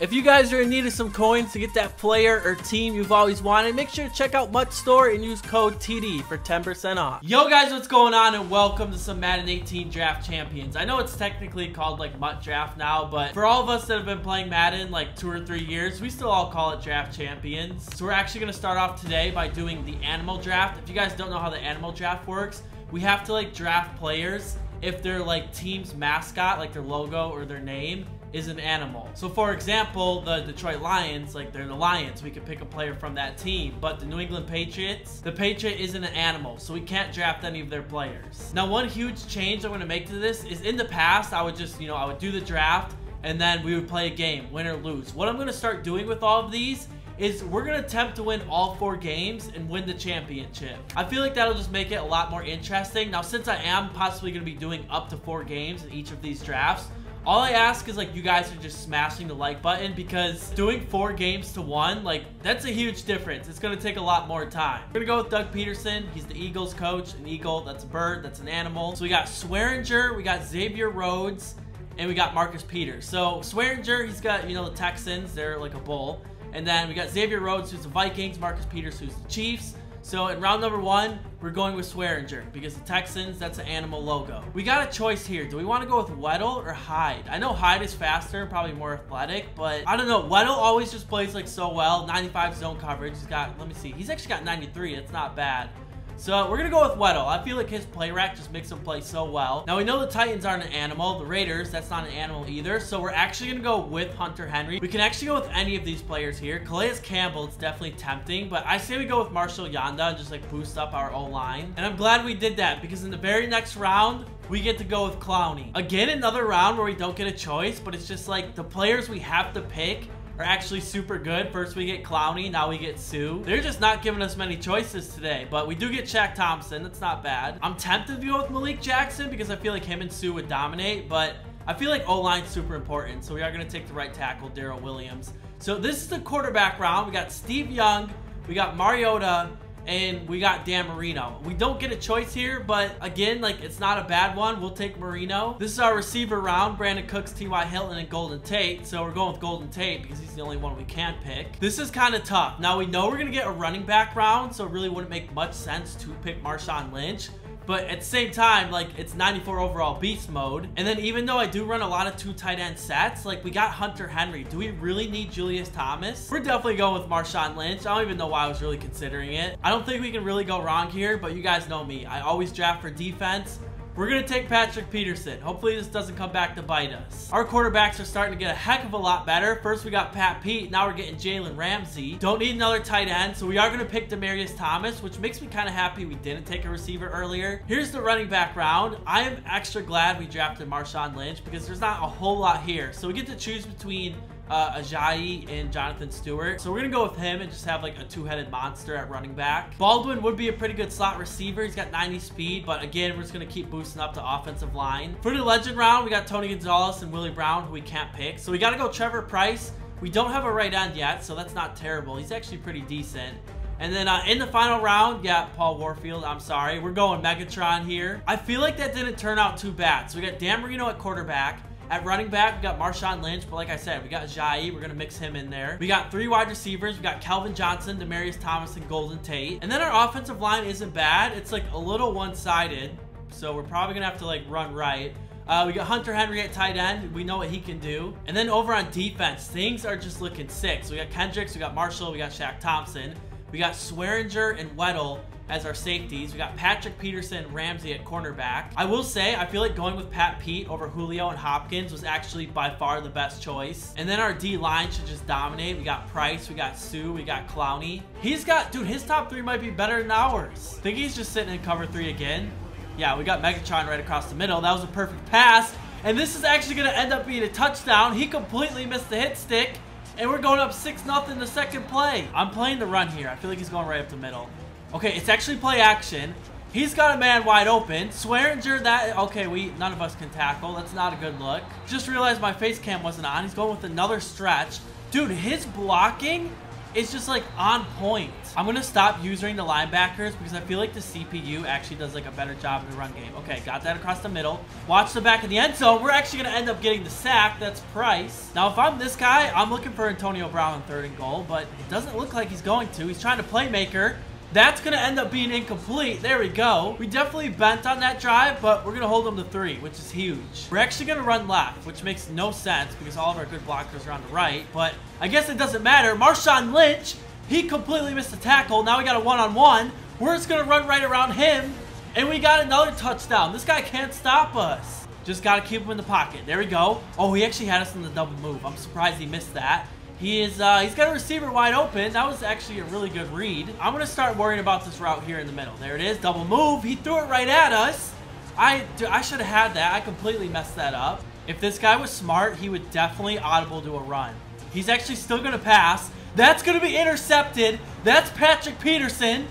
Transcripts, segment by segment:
If you guys are in need of some coins to get that player or team you've always wanted, make sure to check out MUT Store and use code TD for 10% off. Yo guys, what's going on and welcome to some Madden 18 Draft Champions. I know it's technically called like MUT Draft now, but for all of us that have been playing Madden like two or three years, we still all call it Draft Champions. So we're actually going to start off today by doing the Animal Draft. If you guys don't know how the Animal Draft works, we have to like draft players if their like team's mascot, like their logo or their name, is an animal. So for example, the Detroit Lions, like they're the Lions, we could pick a player from that team. But the New England Patriots, the Patriot isn't an animal, so we can't draft any of their players. Now one huge change I'm gonna make to this is in the past, I would just, you know, I would do the draft and then we would play a game, win or lose. What I'm gonna start doing with all of these is we're to attempt to win all four games and win the championship. I feel like that'll just make it a lot more interesting. Now, since I am possibly to be doing up to four games in each of these drafts, all I ask is like you guys are just smashing the like button because doing four games to one, like that's a huge difference. It's to take a lot more time. We're to go with Doug Pederson. He's the Eagles coach. An eagle, that's a bird, that's an animal. So we got Swearinger, we got Xavier Rhodes, and we got Marcus Peters. So Swearinger, he's got, you know, the Texans. They're like a bull. And then we got Xavier Rhodes, who's the Vikings, Marcus Peters, who's the Chiefs. So in round number one, we're going with Swearinger because the Texans, that's an animal logo. We got a choice here. Do we want to go with Weddle or Hyde? I know Hyde is faster, probably more athletic, but I don't know. Weddle always just plays like so well. 95 zone coverage. He's got, let me see. He's actually got 93. It's not bad. So we're going to go with Weddle. I feel like his play rack just makes him play so well. Now we know the Titans aren't an animal. The Raiders, that's not an animal either. So we're actually going to go with Hunter Henry. We can actually go with any of these players here. Calais Campbell, it's definitely tempting. But I say we go with Marshall Yanda and just like boost up our O-line. And I'm glad we did that because in the very next round, we get to go with Clowney. Again, another round where we don't get a choice, but it's just like the players we have to pick are actually super good. First we get Clowney, now we get Suh. They're just not giving us many choices today, but we do get Shaq Thompson. That's not bad. I'm tempted to go with Malik Jackson because I feel like him and Suh would dominate, but I feel like O-line's super important, so we are going to take the right tackle, Daryl Williams. So this is the quarterback round. We got Steve Young, we got Mariota, and we got Dan Marino. We don't get a choice here, but again, like it's not a bad one. We'll take Marino. This is our receiver round. Brandin Cooks, T.Y. Hilton, and Golden Tate. So we're going with Golden Tate because he's the only one we can pick. This is kind of tough. Now we know we're going to get a running back round, so it really wouldn't make much sense to pick Marshawn Lynch. But at the same time, like, it's 94 overall beast mode. And then even though I do run a lot of two tight end sets, like, we got Hunter Henry. Do we really need Julius Thomas? We're definitely going with Marshawn Lynch. I don't even know why I was really considering it. I don't think we can really go wrong here, but you guys know me. I always draft for defense. We're going to take Patrick Peterson. Hopefully this doesn't come back to bite us. Our quarterbacks are starting to get a heck of a lot better. First we got Pat Pete. Now we're getting Jalen Ramsey. Don't need another tight end. So we are going to pick Demaryius Thomas, which makes me kind of happy we didn't take a receiver earlier. Here's the running back round. I am extra glad we drafted Marshawn Lynch because there's not a whole lot here. So we get to choose between uh, Ajayi and Jonathan Stewart. So we're going to go with him and just have like a two-headed monster at running back. Baldwin would be a pretty good slot receiver. He's got 90 speed, but again, we're just going to keep boosting up the offensive line. For the legend round, we got Tony Gonzalez and Willie Brown, who we can't pick. So we got to go Trevor Pryce. We don't have a right end yet, so that's not terrible. He's actually pretty decent. And then uh, in the final round, yeah, Paul Warfield, I'm sorry. We're going Megatron here. I feel like that didn't turn out too bad. So we got Dan Marino at quarterback. At running back, we got Marshawn Lynch, but like I said, we got Jai. We're going to mix him in there. We got three wide receivers. We got Calvin Johnson, Demaryius Thomas, and Golden Tate. And then our offensive line isn't bad. It's like a little one-sided, so we're probably going to have to like run right. Uh, we got Hunter Henry at tight end. We know what he can do. And then over on defense, things are just looking sick. So we got Kendricks, we got Marshall, we got Shaq Thompson. We got Swearinger and Weddle as our safeties. We got Patrick Peterson and Ramsey at cornerback. I will say, I feel like going with Pat Pete over Julio and Hopkins was actually by far the best choice. And then our D-line should just dominate. We got Pryce, we got Suh, we got Clowney. He's got, dude, his top three might be better than ours. think he's just sitting in cover three again. Yeah, we got Megatron right across the middle. That was a perfect pass. And this is actually going to end up being a touchdown. He completely missed the hit stick. And we're going up 6-0 the second play. I'm playing the run here. I feel like he's going right up the middle. Okay, it's actually play action. He's got a man wide open. Swearinger, that... Okay, we none of us can tackle. That's not a good look. Just realized my face cam wasn't on. He's going with another stretch. Dude, his blocking is just like on point. I'm gonna stop using the linebackers because I feel like the CPU actually does like a better job in the run game. Okay, got that across the middle. Watch the back of the end zone. We're actually gonna end up getting the sack. That's Pryce. Now, if I'm this guy, I'm looking for Antonio Brown third and goal, but it doesn't look like he's going to. He's trying to playmaker. That's going to end up being incomplete. There we go. We definitely bent on that drive, but we're going to hold them to three, which is huge. We're actually going to run left, which makes no sense because all of our good blockers are on the right, but I guess it doesn't matter. Marshawn Lynch, he completely missed the tackle. Now we got a one-on-one. -on -one. We're just going to run right around him, and we got another touchdown. This guy can't stop us. Just got to keep him in the pocket. There we go. Oh, he actually had us in the double move. I'm surprised he missed that. He is, uh, he's got a receiver wide open. That was actually a really good read. I'm going to start worrying about this route here in the middle. There it is. Double move. He threw it right at us. I, I should have had that. I completely messed that up. If this guy was smart, he would definitely audible to a run. He's actually still going to pass. That's going to be intercepted. That's Patrick Peterson.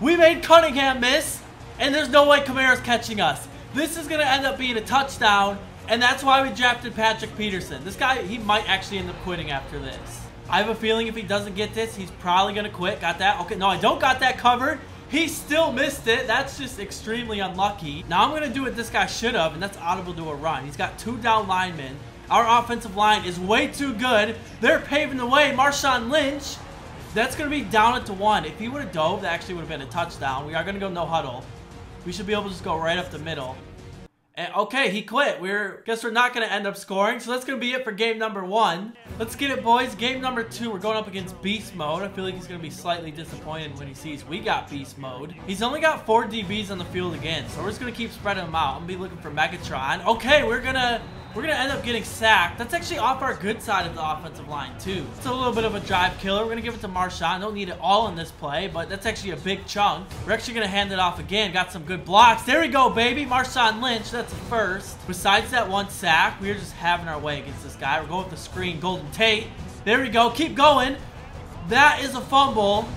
We made Cunningham miss. And there's no way Kamara's catching us. This is going to end up being a touchdown. And that's why we drafted Patrick Peterson. This guy, he might actually end up quitting after this. I have a feeling if he doesn't get this, he's probably going to quit. Got that? Okay, no, I don't got that covered. He still missed it. That's just extremely unlucky. Now I'm going to do what this guy should have, and that's audible to a run. He's got two down linemen. Our offensive line is way too good. They're paving the way. Marshawn Lynch, that's going to be down at to one. If he would have dove, that actually would have been a touchdown. We are going to go no huddle. We should be able to just go right up the middle. And, okay, he quit. We're guess we're not to end up scoring. So that's to be it for game number one. Let's get it, boys. Game number two, we're going up against Beast Mode. I feel like he's to be slightly disappointed when he sees we got Beast Mode. He's only got four DBs on the field again, so we're just to keep spreading them out. I'm to be looking for Megatron. Okay, we're to we're going to end up getting sacked. That's actually off our good side of the offensive line, too. It's a little bit of a drive killer. We're going to give it to Marshawn. Don't need it all in this play, but that's actually a big chunk. We're actually going to hand it off again. Got some good blocks. There we go, baby. Marshawn Lynch. That's a first. Besides that one sack, we are just having our way against this guy. We're going with the screen. Golden Tate. There we go. Keep going. That is a fumble.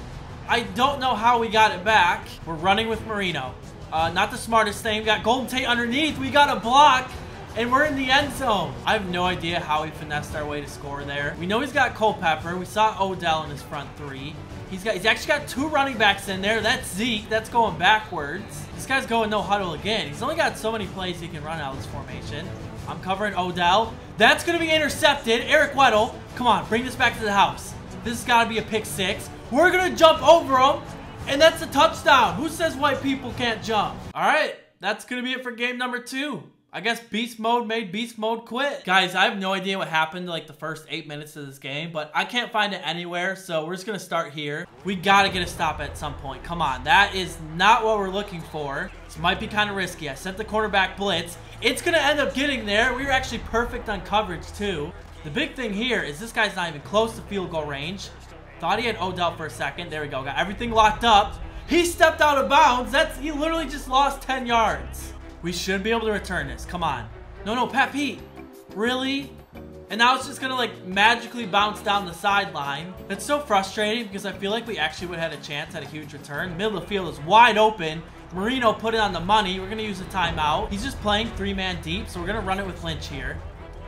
I don't know how we got it back. We're running with Marino. Uh, not the smartest thing. We got Golden Tate underneath. We got a block. And we're in the end zone. I have no idea how he finessed our way to score there. We know he's got Culpepper. We saw Odell in his front three. He's got he's actually got two running backs in there. That's Zeke. That's going backwards. This guy's going no huddle again. He's only got so many plays he can run out of this formation. I'm covering Odell. That's going to be intercepted. Eric Weddle. Come on, bring this back to the house. This has got to be a pick six. We're going to jump over him. And that's a touchdown. Who says white people can't jump? All right. That's going to be it for game number two. I guess Beast Mode made Beast Mode quit. Guys, I have no idea what happened like the first eight minutes of this game, but I can't find it anywhere, so we're just gonna start here. We gotta get a stop at some point. Come on, that is not what we're looking for. This might be kind of risky. I sent the quarterback blitz. It's gonna end up getting there. We were actually perfect on coverage too. The big thing here is this guy's not even close to field goal range. Thought he had Odell for a second. There we go. Got everything locked up. He stepped out of bounds. That's He literally just lost 10 yards. We should be able to return this. Come on. No, no, Pat Pete. Really? And now it's just gonna like magically bounce down the sideline. It's so frustrating because I feel like we actually would have had a chance at a huge return. Middle of the field is wide open. Marino put it on the money. We're gonna use a timeout. He's just playing three-man deep, so we're gonna run it with Lynch here.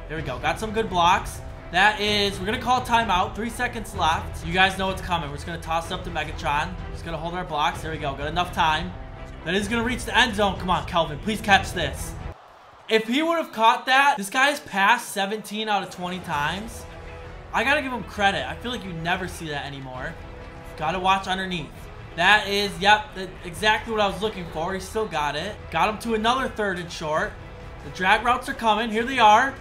There we go. Got some good blocks. That is, we're gonna call timeout. Three seconds left. You guys know what's coming. We're just gonna toss up to Megatron. Just gonna hold our blocks. There we go. Got enough time. That is going to reach the end zone. Come on, Kelvin. Please catch this. If he would have caught that, this guy's passed 17 out of 20 times. I got to give him credit. I feel like you never see that anymore. Got to watch underneath. That is, yep, exactly what I was looking for. He still got it. Got him to another third and short. The drag routes are coming. Here they are.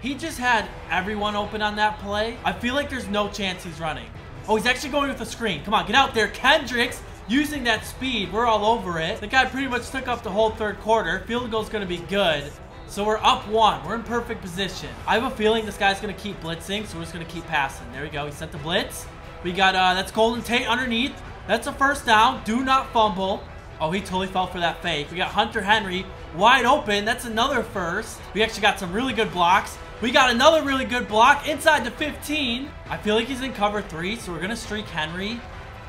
He just had everyone open on that play. I feel like there's no chance he's running. Oh, he's actually going with the screen. Come on, get out there. Kendricks using that speed, we're all over it. The guy pretty much took up the whole third quarter. Field goal's going to be good. So we're up one. We're in perfect position. I have a feeling this guy's going to keep blitzing, so we're just going to keep passing. There we go. He sent the blitz. We got, uh, that's Golden Tate underneath. That's a first down. Do not fumble. Oh, he totally fell for that fake. We got Hunter Henry wide open. That's another first. We actually got some really good blocks. We got another really good block inside the 15. I feel like he's in cover three, so we're going to streak Henry.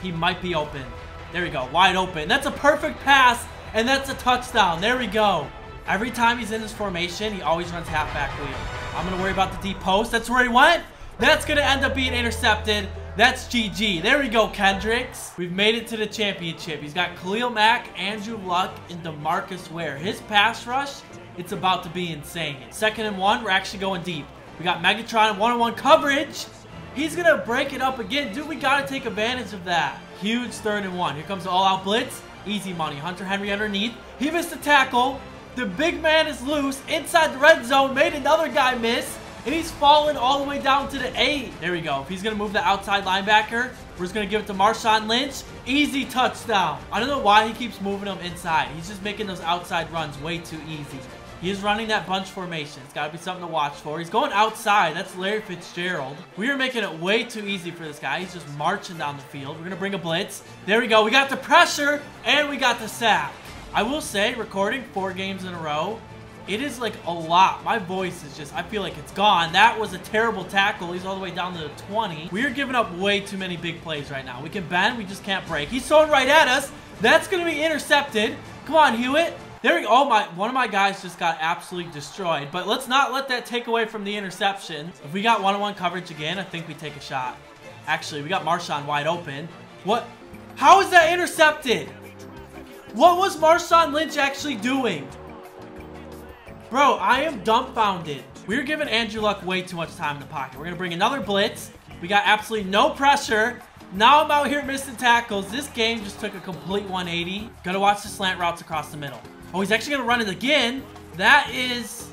He might be open. There we go. Wide open. That's a perfect pass, and that's a touchdown. There we go. Every time he's in this formation, he always runs halfback wheel. I'm going to worry about the deep post. That's where he went. That's going to end up being intercepted. That's GG. There we go, Kendricks. We've made it to the championship. He's got Khalil Mack, Andrew Luck, and DeMarcus Ware. His pass rush, it's about to be insane. Second and one, we're actually going deep. We got Megatron one-on-one coverage. He's going to break it up again. Dude, we got to take advantage of that. Huge third and one. Here comes the all-out blitz. Easy money. Hunter Henry underneath. He missed the tackle. The big man is loose inside the red zone. Made another guy miss. And he's fallen all the way down to the eight. There we go. He's going to move the outside linebacker, we're just going to give it to Marshawn Lynch. Easy touchdown. I don't know why he keeps moving them inside. He's just making those outside runs way too easy. He is running that bunch formation. It's got to be something to watch for. He's going outside. That's Larry Fitzgerald. We are making it way too easy for this guy. He's just marching down the field. We're going to bring a blitz. There we go. We got the pressure, and we got the sack. I will say, recording four games in a row, it is like a lot. My voice is just, I feel like it's gone. That was a terrible tackle. He's all the way down to the 20. We are giving up way too many big plays right now. We can bend, we just can't break. He's throwing right at us. That's going to be intercepted. Come on, Hewitt. There we go. Oh, my, one of my guys just got absolutely destroyed. But let's not let that take away from the interception. If we got one-on-one -on -one coverage again, I think we take a shot. Actually, we got Marshawn wide open. What? How is that intercepted? What was Marshawn Lynch actually doing? Bro, I am dumbfounded. We're giving Andrew Luck way too much time in the pocket. We're going to bring another blitz. We got absolutely no pressure. Now I'm out here missing tackles. This game just took a complete 180. Gotta watch the slant routes across the middle. Oh, he's actually gonna run it again. That is...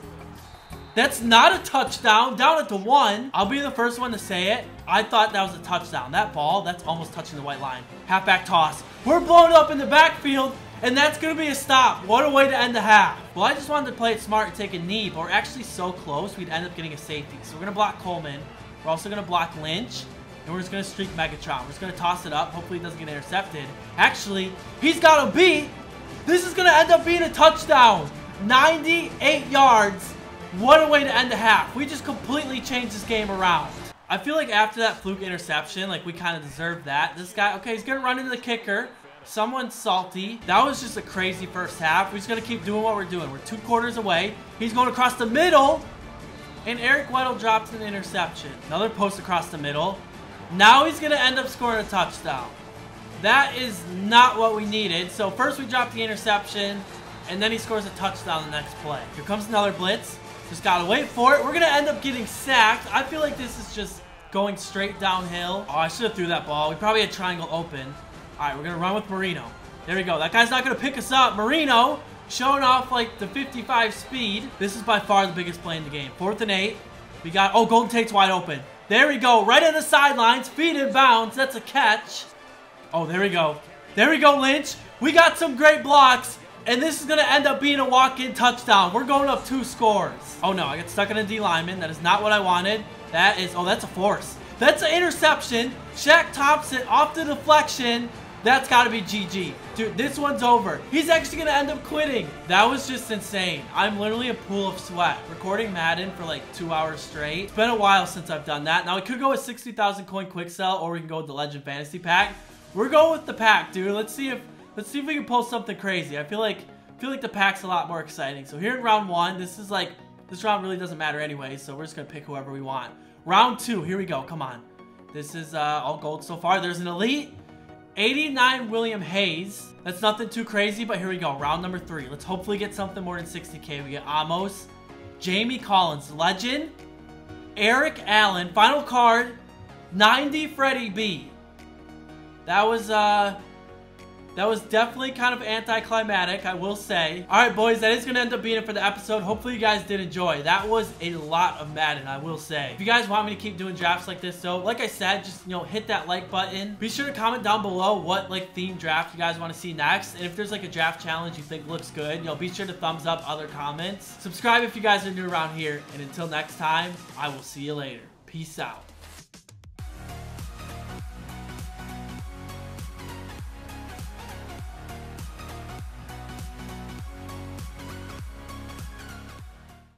That's not a touchdown. Down at the one. I'll be the first one to say it. I thought that was a touchdown. That ball, that's almost touching the white line. Halfback toss. We're blown up in the backfield. And that's going to be a stop. What a way to end the half. Well, I just wanted to play it smart and take a knee, but we're actually so close, we'd end up getting a safety. So we're going to block Coleman. We're also going to block Lynch. And we're just going to streak Megatron. We're just going to toss it up. Hopefully, it doesn't get intercepted. Actually, he's got a beat. This is going to end up being a touchdown. 98 yards. What a way to end the half. We just completely changed this game around. I feel like after that fluke interception, like we kind of deserved that. This guy, okay, he's going to run into the kicker. Someone's salty. That was just a crazy first half. We're just going to keep doing what we're doing. We're two quarters away. He's going across the middle. And Eric Weddle drops an interception. Another post across the middle. Now he's going to end up scoring a touchdown. That is not what we needed. So first we drop the interception. And then he scores a touchdown the next play. Here comes another blitz. Just got to wait for it. We're to end up getting sacked. I feel like this is just going straight downhill. Oh, I should have threw that ball. We probably had triangle open. All right, we're to run with Marino. There we go. That guy's not to pick us up. Marino showing off like the 55 speed. This is by far the biggest play in the game. Fourth and eight. We got, oh, Golden Tate's wide open. There we go. Right on the sidelines. Feet in bounds. That's a catch. Oh, there we go. There we go, Lynch. We got some great blocks. And this is going to end up being a walk-in touchdown. We're going up two scores. Oh, no. I got stuck in a D lineman. That is not what I wanted. That is, oh, that's a force. That's an interception. Shaq Thompson off the deflection. That's got to be GG. Dude, this one's over. He's actually going to end up quitting. That was just insane. I'm literally a pool of sweat. Recording Madden for like two hours straight. It's been a while since I've done that. Now, we could go with 60,000 coin quick sell or we can go with the Legend Fantasy Pack. We're going with the pack, dude. Let's see if let's see if we can pull something crazy. I feel like I feel like the pack's a lot more exciting. So here in round one, this is like this round really doesn't matter anyway, so we're just gonna pick whoever we want. Round two, here we go. Come on. This is uh, all gold so far. There's an elite 89 William Hayes. That's nothing too crazy, but here we go. Round number three. Let's hopefully get something more than 60k. We get Amos, Jamie Collins, Legend, Eric Allen, final card, 90 Freddie B. That was, uh, that was definitely kind of anticlimactic, I will say. All right, boys, that is going to end up being it for the episode. Hopefully you guys did enjoy. That was a lot of Madden, I will say. If you guys want me to keep doing drafts like this, so like I said, just, you know, hit that like button. Be sure to comment down below what, like, theme draft you guys want to see next. And if there's, like, a draft challenge you think looks good, you know, be sure to thumbs up other comments. Subscribe if you guys are new around here. And until next time, I will see you later. Peace out.